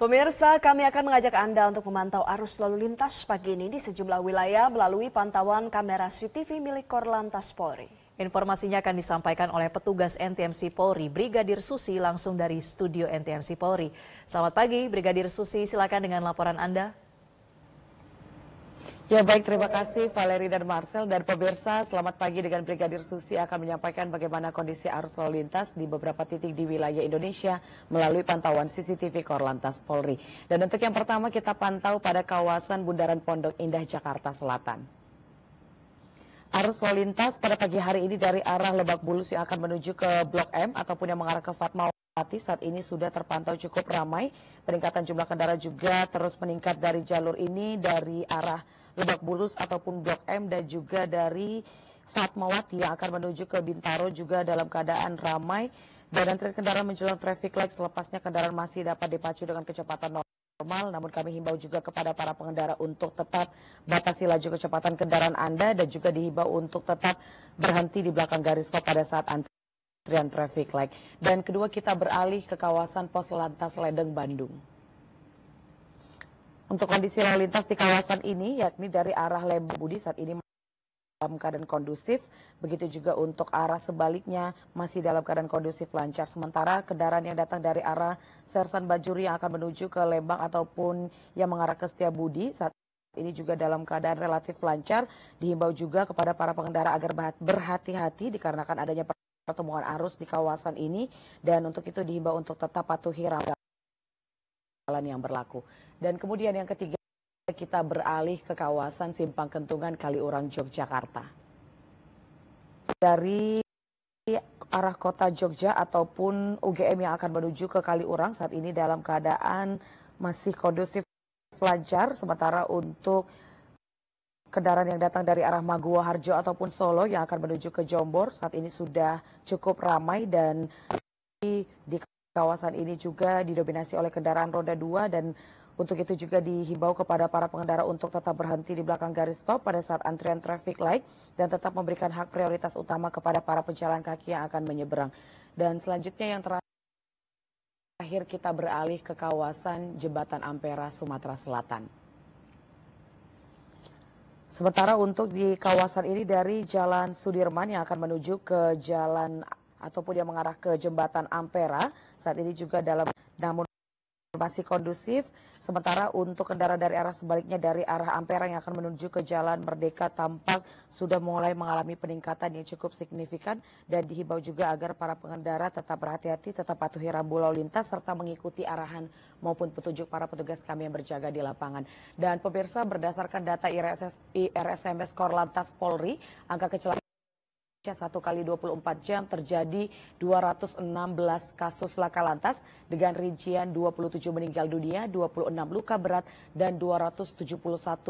Pemirsa, kami akan mengajak Anda untuk memantau arus lalu lintas pagi ini di sejumlah wilayah melalui pantauan kamera CCTV milik Korlantas Polri. Informasinya akan disampaikan oleh petugas NTMC Polri, Brigadir Susi langsung dari studio NTMC Polri. Selamat pagi, Brigadir Susi, silakan dengan laporan Anda. Ya baik, terima kasih Valeri dan Marcel. Dan pemirsa, selamat pagi dengan Brigadir Susi akan menyampaikan bagaimana kondisi arus lalu lintas di beberapa titik di wilayah Indonesia melalui pantauan CCTV Korlantas Polri. Dan untuk yang pertama kita pantau pada kawasan Bundaran Pondok Indah, Jakarta Selatan. Arus lalu lintas pada pagi hari ini dari arah Lebak Bulus yang akan menuju ke Blok M ataupun yang mengarah ke Fatmawati saat ini sudah terpantau cukup ramai. Peningkatan jumlah kendaraan juga terus meningkat dari jalur ini dari arah Lebak Bulus ataupun Blok M dan juga dari Fatmawati yang akan menuju ke Bintaro juga dalam keadaan ramai dan antrian kendaraan menjelang traffic light selepasnya kendaraan masih dapat dipacu dengan kecepatan normal namun kami himbau juga kepada para pengendara untuk tetap batasi laju kecepatan kendaraan Anda dan juga dihimbau untuk tetap berhenti di belakang garis stop pada saat antrian traffic light. Dan kedua kita beralih ke kawasan Pos Lantas Ledeng Bandung. Untuk kondisi lalu lintas di kawasan ini, yakni dari arah Lembang Budi saat ini dalam keadaan kondusif, begitu juga untuk arah sebaliknya masih dalam keadaan kondusif lancar. Sementara kendaraan yang datang dari arah Sersan Bajuri yang akan menuju ke Lembang ataupun yang mengarah ke Setiabudi saat ini juga dalam keadaan relatif lancar. Dihimbau juga kepada para pengendara agar berhati-hati dikarenakan adanya pertemuan arus di kawasan ini dan untuk itu dihimbau untuk tetap patuhi rangkaian yang berlaku. Dan kemudian yang ketiga kita beralih ke kawasan Simpang Kentungan Kaliurang Yogyakarta. Dari arah kota Jogja ataupun UGM yang akan menuju ke Kaliurang saat ini dalam keadaan masih kondusif lancar sementara untuk kendaraan yang datang dari arah Magua Harjo ataupun Solo yang akan menuju ke Jombor saat ini sudah cukup ramai dan di Kawasan ini juga didominasi oleh kendaraan roda 2 dan untuk itu juga dihimbau kepada para pengendara untuk tetap berhenti di belakang garis stop pada saat antrian traffic light dan tetap memberikan hak prioritas utama kepada para pejalan kaki yang akan menyeberang. Dan selanjutnya yang terakhir kita beralih ke kawasan Jembatan Ampera, Sumatera Selatan. Sementara untuk di kawasan ini dari Jalan Sudirman yang akan menuju ke Jalan ataupun yang mengarah ke jembatan Ampera saat ini juga dalam namun masih kondusif. Sementara untuk kendaraan dari arah sebaliknya dari arah Ampera yang akan menuju ke Jalan Merdeka tampak sudah mulai mengalami peningkatan yang cukup signifikan dan dihimbau juga agar para pengendara tetap berhati-hati, tetap patuhi rambu lalu lintas serta mengikuti arahan maupun petunjuk para petugas kami yang berjaga di lapangan. Dan pemirsa berdasarkan data IRSMS Korlantas Polri, angka kecelakaan satu kali 24 jam terjadi 216 kasus laka lantas dengan rincian 27 meninggal dunia, 26 luka berat, dan 271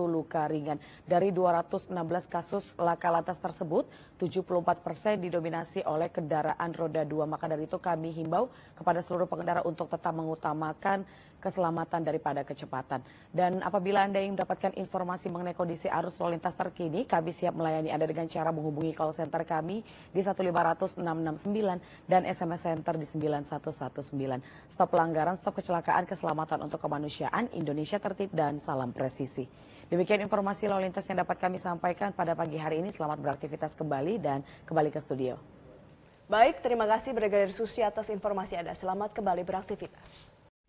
luka ringan. Dari 216 kasus laka lantas tersebut, 74 persen didominasi oleh kendaraan roda 2. Maka dari itu kami himbau kepada seluruh pengendara untuk tetap mengutamakan keselamatan daripada kecepatan. Dan apabila Anda ingin mendapatkan informasi mengenai kondisi arus lalu lintas terkini, kami siap melayani Anda dengan cara menghubungi call center kami di 15669 dan SMS center di 9119. Stop pelanggaran, stop kecelakaan, keselamatan untuk kemanusiaan, Indonesia tertib dan salam presisi. Demikian informasi lalu lintas yang dapat kami sampaikan pada pagi hari ini. Selamat beraktivitas kembali dan kembali ke studio. Baik, terima kasih Brigadir Susi atas informasi Anda. Selamat kembali beraktivitas.